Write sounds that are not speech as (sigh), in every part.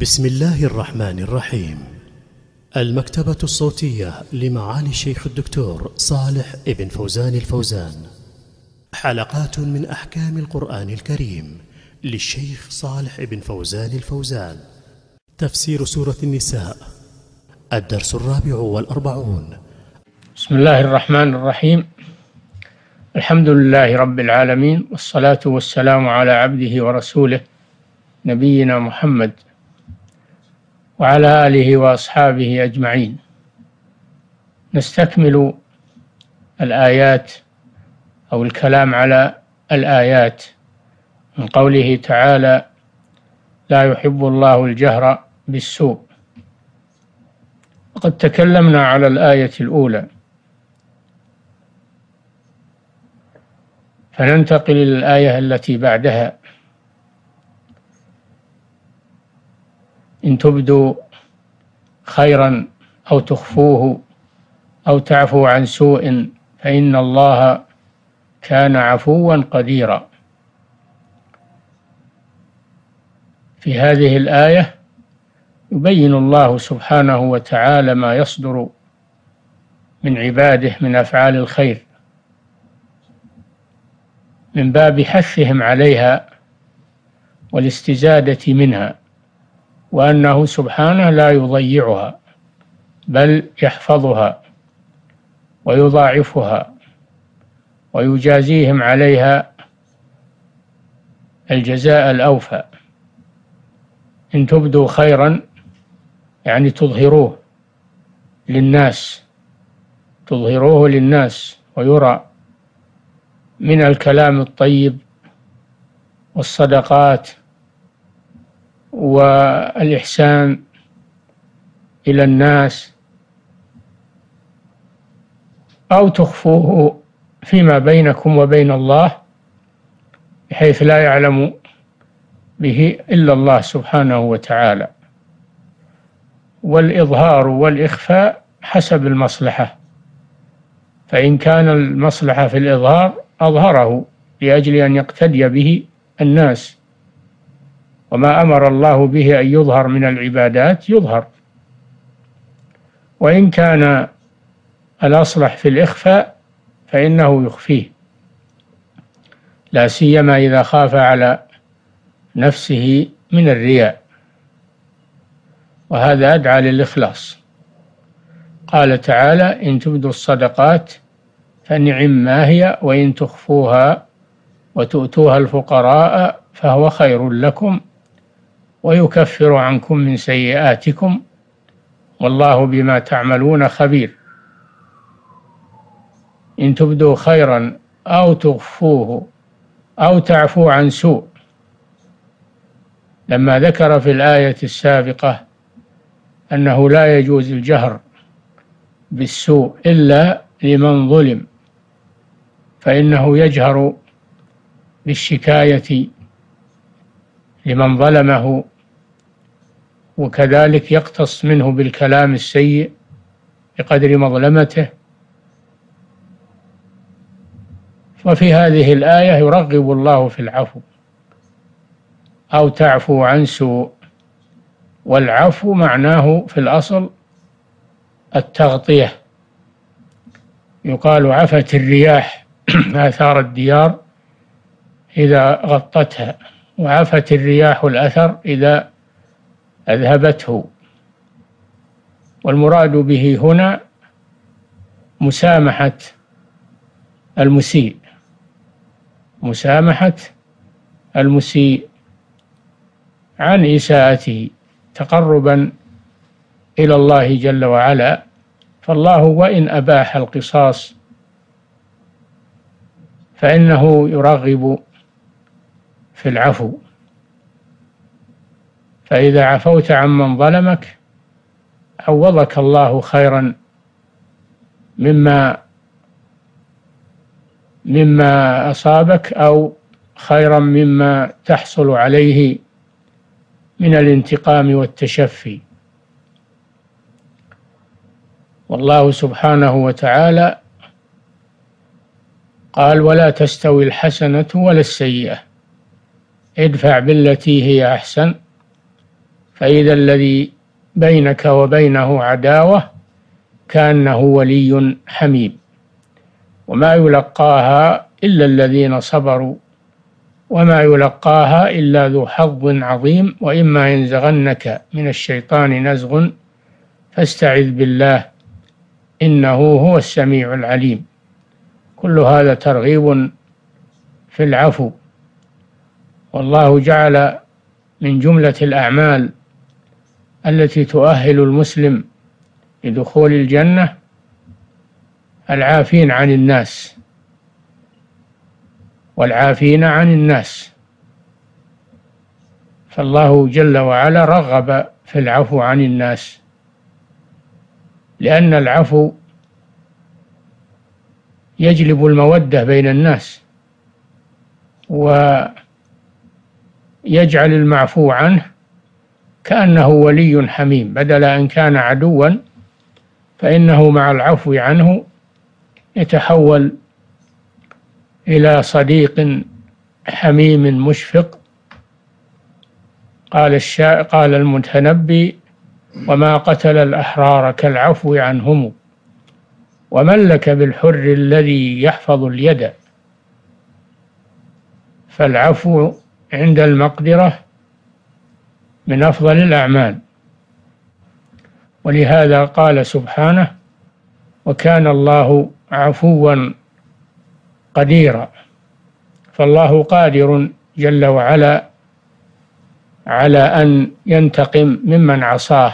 بسم الله الرحمن الرحيم. المكتبة الصوتية لمعالي الشيخ الدكتور صالح ابن فوزان الفوزان. حلقات من أحكام القرآن الكريم للشيخ صالح ابن فوزان الفوزان. تفسير سورة النساء. الدرس الرابع والأربعون. بسم الله الرحمن الرحيم. الحمد لله رب العالمين والصلاة والسلام على عبده ورسوله نبينا محمد وعلى آله وأصحابه أجمعين. نستكمل الآيات أو الكلام على الآيات من قوله تعالى لا يحب الله الجهر بالسوء وقد تكلمنا على الآية الأولى. فننتقل إلى الآية التي بعدها. إن تبدوا خيرا أو تخفوه أو تعفو عن سوء فإن الله كان عفوا قديرا. في هذه الآية يبين الله سبحانه وتعالى ما يصدر من عباده من أفعال الخير من باب حثهم عليها والاستزادة منها. وأنه سبحانه لا يضيعها بل يحفظها ويضاعفها ويجازيهم عليها الجزاء الأوفى. إن تبدوا خيرا يعني تظهروه للناس تظهروه للناس ويرى من الكلام الطيب والصدقات والإحسان إلى الناس أو تخفوه فيما بينكم وبين الله بحيث لا يعلم به إلا الله سبحانه وتعالى. والإظهار والإخفاء حسب المصلحة فإن كان المصلحة في الإظهار أظهره لأجل أن يقتدي به الناس. وما أمر الله به أن يظهر من العبادات يظهر. وإن كان الأصلح في الإخفاء فإنه يخفيه. لا سيما إذا خاف على نفسه من الرياء. وهذا أدعى للإخلاص. قال تعالى إن تبدوا الصدقات فنعم ما هي وإن تخفوها وتؤتوها الفقراء فهو خير لكم. ويكفر عنكم من سيئاتكم والله بما تعملون خبير. إن تبدوا خيرا أو تخفوه أو تعفو عن سوء. لما ذكر في الآية السابقة أنه لا يجوز الجهر بالسوء إلا لمن ظلم فإنه يجهر بالشكاية لمن ظلمه وكذلك يقتص منه بالكلام السيء بقدر مظلمته. وفي هذه الآية يرغب الله في العفو أو تعفو عن سوء. والعفو معناه في الأصل التغطية. يقال عفت الرياح (clears throat) آثار الديار إذا غطتها وعفت الرياح الأثر إذا أذهبته. والمراد به هنا مسامحة المسيء. مسامحة المسيء عن إساءته تقربا إلى الله جل وعلا. فالله وإن أباح القصاص فإنه يرغب في العفو. فإذا عفوت عمن ظلمك عوضك الله خيرا مما مما أصابك أو خيرا مما تحصل عليه من الانتقام والتشفي. والله سبحانه وتعالى قال ولا تستوي الحسنة ولا السيئة ادفع بالتي هي أحسن فإذا الذي بينك وبينه عداوة كأنه ولي حميم. وما يلقاها إلا الذين صبروا. وما يلقاها إلا ذو حظ عظيم. وإما ينزغنك من الشيطان نزغ. فاستعذ بالله إنه هو السميع العليم. كل هذا ترغيب في العفو. والله جعل من جملة الأعمال التي تؤهل المسلم لدخول الجنة العافين عن الناس والعافين عن الناس. فالله جل وعلا رغب في العفو عن الناس لأن العفو يجلب المودة بين الناس ويجعل المعفو عنه كأنه ولي حميم بدل أن كان عدوا فإنه مع العفو عنه يتحول إلى صديق حميم مشفق. قال الشاء قال المتنبي وما قتل الأحرار كالعفو عنهم ومن لك بالحر الذي يحفظ اليد؟ فالعفو عند المقدرة من أفضل الأعمال. ولهذا قال سبحانه وكان الله عفوا قديرا فالله قادر جل وعلا على أن ينتقم ممن عصاه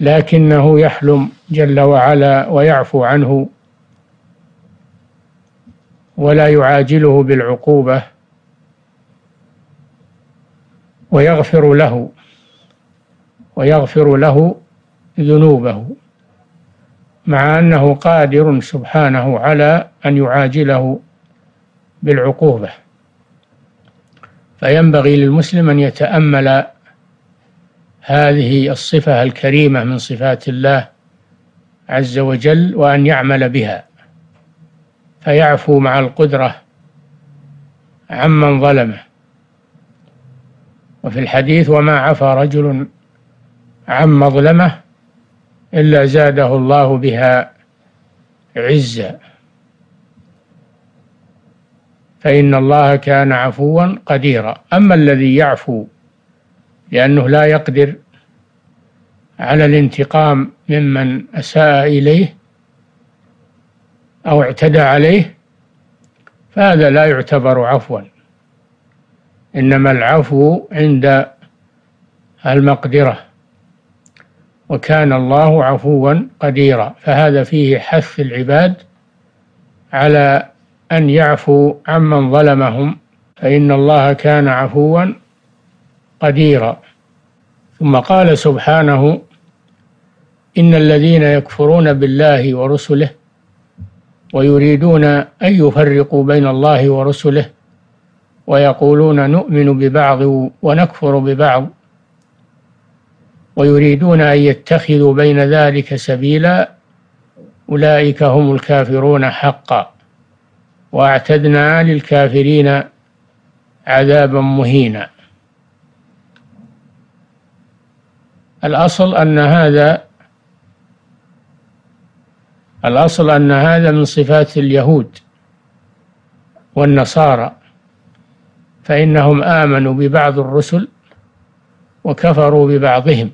لكنه يحلم جل وعلا ويعفو عنه ولا يعاجله بالعقوبة ويغفر له ويغفر له ذنوبه مع أنه قادر سبحانه على أن يعاجله بالعقوبة. فينبغي للمسلم أن يتأمل هذه الصفة الكريمة من صفات الله عز وجل وأن يعمل بها. فيعفو مع القدرة عمن ظلمه. وفي الحديث وما عفى رجل عن مظلمة إلا زاده الله بها عزا. فإن الله كان عفوا قديرا. أما الذي يعفو لأنه لا يقدر على الانتقام ممن أساء إليه أو اعتدى عليه فهذا لا يعتبر عفوا. إنما العفو عند المقدرة وكان الله عفوا قديرا. فهذا فيه حث العباد على أن يعفوا عمن ظلمهم فإن الله كان عفوا قديرا. ثم قال سبحانه إن الذين يكفرون بالله ورسله ويريدون أن يفرقوا بين الله ورسله ويقولون نؤمن ببعض ونكفر ببعض ويريدون أن يتخذوا بين ذلك سبيلا أولئك هم الكافرون حقا وأعتدنا للكافرين عذابا مهينا. الأصل أن هذا الأصل أن هذا من صفات اليهود والنصارى. فإنهم آمنوا ببعض الرسل وكفروا ببعضهم.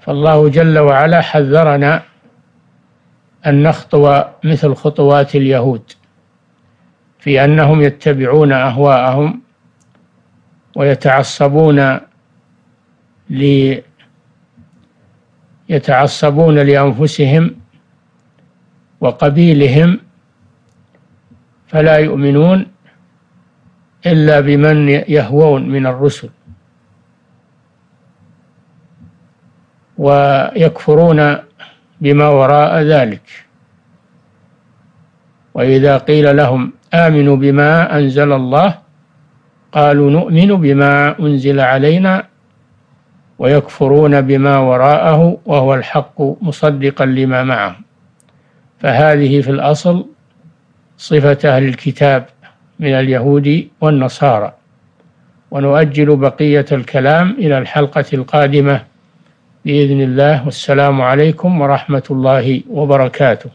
فالله جل وعلا حذرنا أن نخطو مثل خطوات اليهود في أنهم يتبعون أهواءهم ويتعصبون ل يتعصبون لأنفسهم وقبيلهم فلا يؤمنون إلا بمن يهوون من الرسل. ويكفرون بما وراء ذلك. وإذا قيل لهم آمنوا بما أنزل الله قالوا نؤمن بما أنزل علينا ويكفرون بما وراءه وهو الحق مصدقا لما معه فهذه في الأصل صفة أهل الكتاب. من اليهود والنصارى. ونؤجل بقية الكلام إلى الحلقة القادمة بإذن الله. والسلام عليكم ورحمة الله وبركاته.